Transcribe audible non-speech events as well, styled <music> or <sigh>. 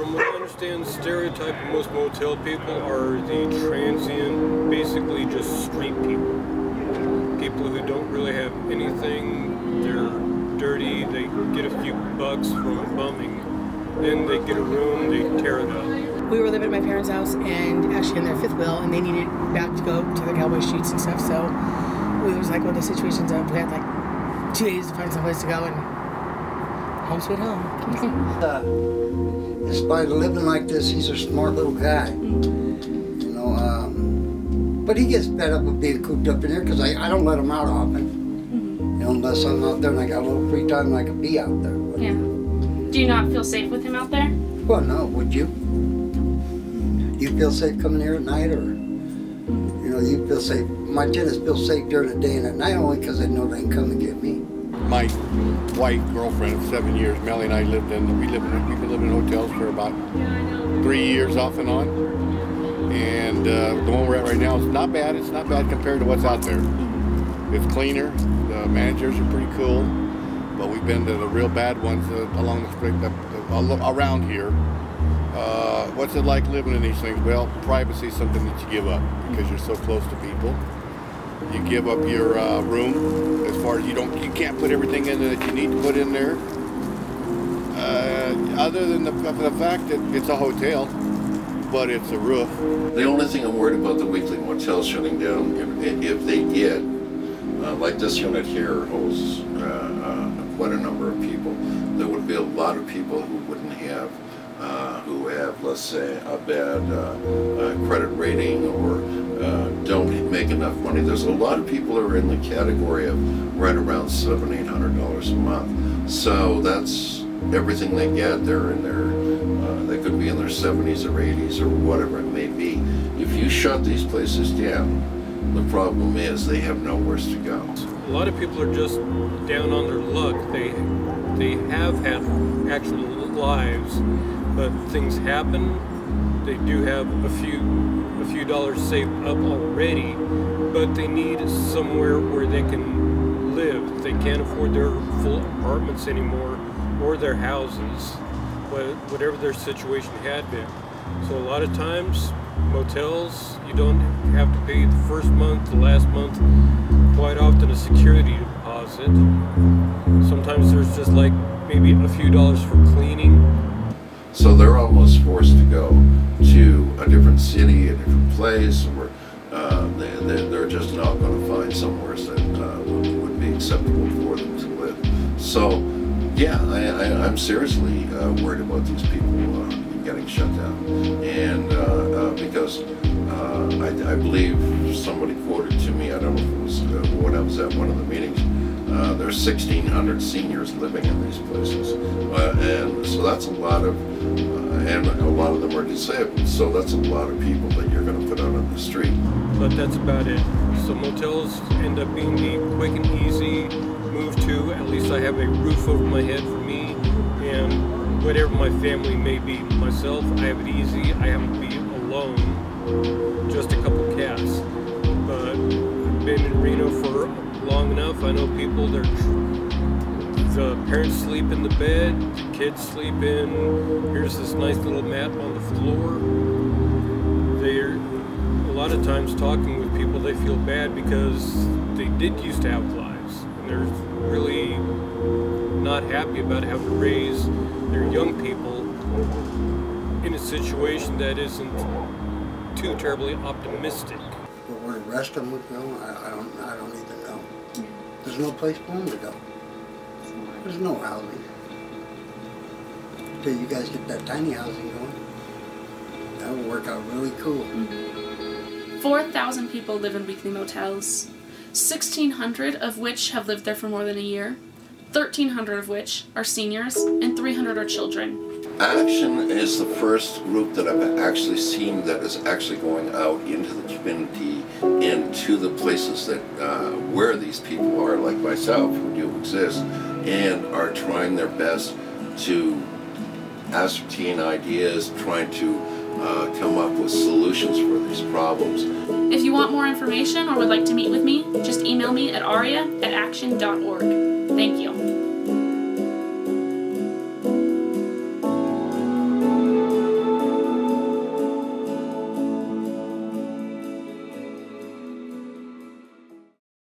From what I understand, stereotype of most motel people are the transient, basically just street people. People who don't really have anything, they're dirty, they get a few bucks from bumming, then they get a room, they tear it up. We were living at my parents' house and actually in their fifth wheel, and they needed back to go to the cowboy shoots and stuff. So it was like of the situations of we had like two days to find someplace to go and home sweet <laughs> home. uh, in spite of living like this, he's a smart little guy. You know, um, but he gets fed up with being cooped up in here because I, I don't let him out often. You know, unless I'm out there and I got a little free time and I can be out there. But, Yeah. Do you not feel safe with him out there? Well, no, would you? You feel safe coming here at night, or you know, you feel safe? My tenants feel safe during the day and at night only because they know they can come and get me. My white girlfriend of seven years, Melly and I lived in, we lived in, we've been living in hotels for about three years off and on. And uh, the one we're at right now is not bad. It's not bad compared to what's out there. It's cleaner. The managers are pretty cool. But we've been to the real bad ones uh, along the street, around here. Uh, what's it like living in these things? Well, privacy is something that you give up because you're so close to people. You give up your uh, room you don't, you can't put everything in there that you need to put in there. Uh, other than the, the fact that it's a hotel, but it's a roof. The only thing I'm worried about the weekly motels shutting down, if, if they did, uh, like this unit here holds uh, uh, quite a number of people, there would be a lot of people who wouldn't have, uh, who have, let's say, a bad uh, uh, credit rating or uh, don't make enough money. There's a lot of people who are in the category of right around seven, eight hundred dollars a month. So that's everything they get. They're in their, they could be in their 70s or 80s or whatever it may be. If you shut these places down, the problem is they have nowhere to go. A lot of people are just down on their luck. They they have had actual lives, but things happen. They do have a few a few dollars saved up already, but they need somewhere where they can live. They can't afford their full apartments anymore or their houses, whatever their situation had been. So a lot of times, motels, you don't have to pay the first month, the last month, quite often a security deposit. Sometimes there's just like maybe a few dollars for cleaning. So they're almost forced to go to a different city, a different place, or uh, they, they- they're just not going to find somewhere that uh, would be acceptable for them to live. So, yeah, I, I'm seriously uh, worried about these people uh, getting shut down. And uh, uh, because uh, I, I believe somebody quoted to me, I don't know if it was when I was at one of the meetings, uh, there's 1,600 seniors living in these places. Uh, and so that's a lot of, uh, and a lot of them are disabled, so that's a lot of people that you're going to put out on the street. but that's about it. So motels end up being the quick and easy move to. At least I have a roof over my head for me, and whatever my family may be. Myself, I have it easy. I have to be alone, just a couple cats. But I've been in Reno for long enough. I know people. They're the parents sleep in the bed, the kids sleep in. Here's this nice little mat on the floor they're a lot of times talking with people they feel bad because they did used to have lives and they're really not happy about having to raise their young people in a situation that isn't too terribly optimistic But we're rest of them I, I don't, I don't even. There's no place for them to go. There's no housing. Till you guys get that tiny housing going, that will work out really cool. Mm-hmm. 4,000 people live in weekly motels, 1,600 of which have lived there for more than a year, 1,300 of which are seniors, and 300 are children. ACTIONN is the first group that I've actually seen that is actually going out into the community and to the places that uh, where these people are, like myself, who do exist, and are trying their best to ascertain ideas, trying to uh, come up with solutions for these problems. If you want more information or would like to meet with me, just email me at aria at actionn.org. Thank you.